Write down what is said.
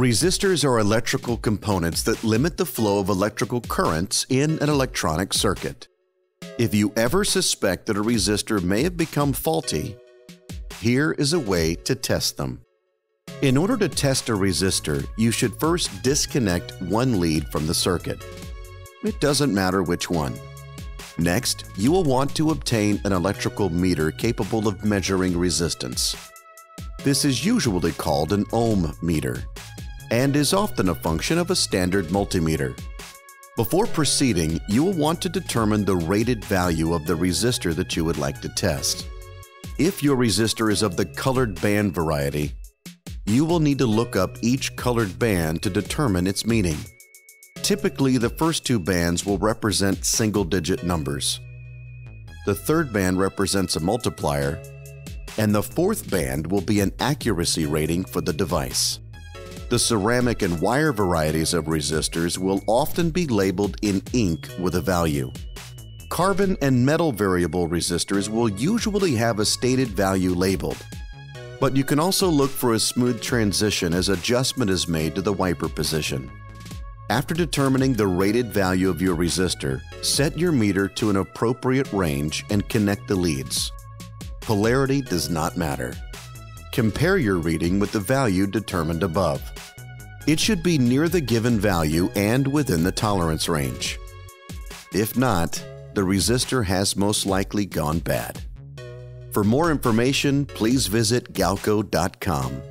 Resistors are electrical components that limit the flow of electrical currents in an electronic circuit. If you ever suspect that a resistor may have become faulty, here is a way to test them. In order to test a resistor, you should first disconnect one lead from the circuit. It doesn't matter which one. Next, you will want to obtain an electrical meter capable of measuring resistance. This is usually called an ohm meter and is often a function of a standard multimeter. Before proceeding, you will want to determine the rated value of the resistor that you would like to test. If your resistor is of the colored band variety, you will need to look up each colored band to determine its meaning. Typically, the first two bands will represent single-digit numbers. The third band represents a multiplier, and the fourth band will be an accuracy rating for the device. The ceramic and wire varieties of resistors will often be labeled in ink with a value. Carbon and metal variable resistors will usually have a stated value labeled, but you can also look for a smooth transition as adjustment is made to the wiper position. After determining the rated value of your resistor, set your meter to an appropriate range and connect the leads. Polarity does not matter. Compare your reading with the value determined above. It should be near the given value and within the tolerance range. If not, the resistor has most likely gone bad. For more information, please visit galco.com.